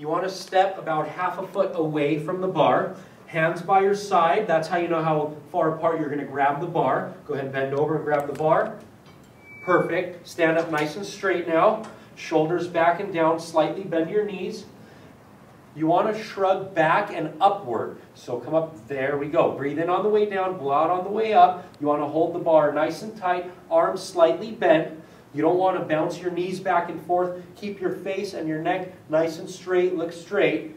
You want to step about half a foot away from the bar. Hands by your side. That's how you know how far apart you're going to grab the bar. Go ahead and bend over and grab the bar. Perfect. Stand up nice and straight now. Shoulders back and down. Slightly bend your knees. You want to shrug back and upward. So come up, there we go. Breathe in on the way down, blow out on the way up. You want to hold the bar nice and tight, arms slightly bent. You don't want to bounce your knees back and forth. Keep your face and your neck nice and straight, look straight.